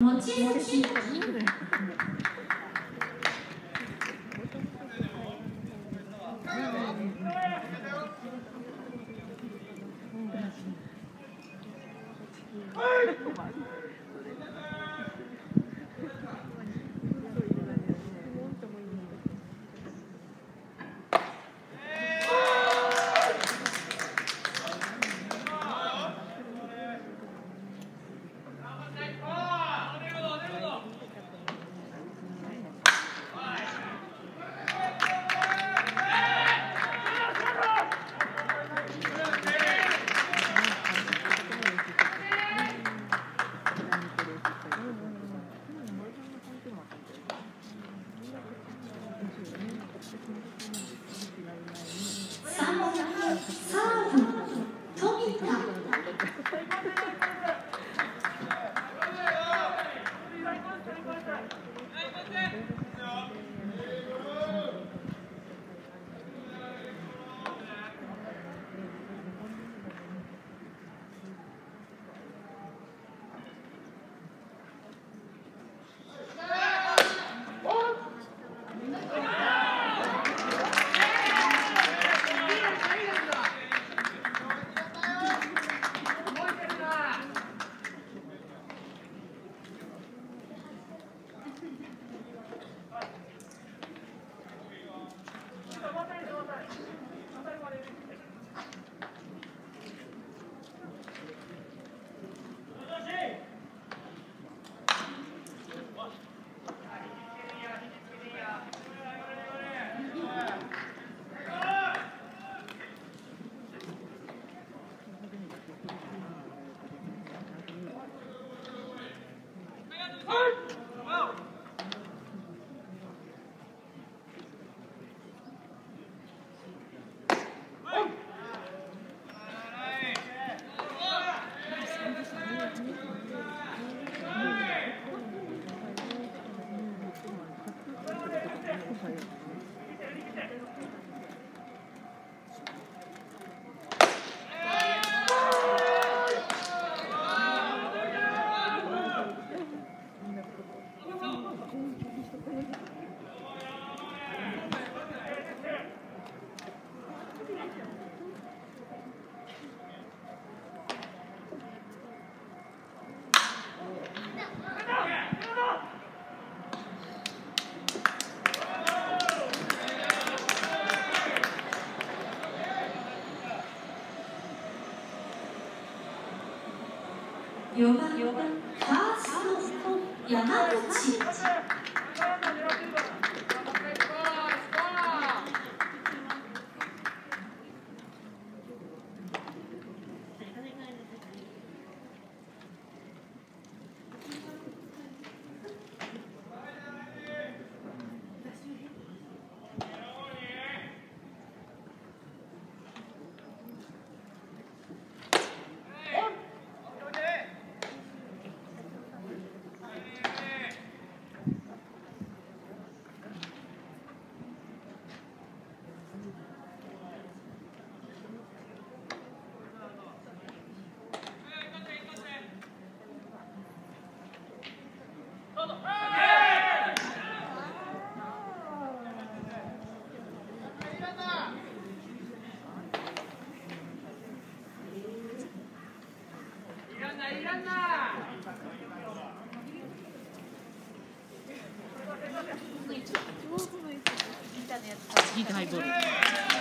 もちもち然后我记山口次ハイボール。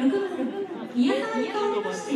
6番宮沢に代わりまして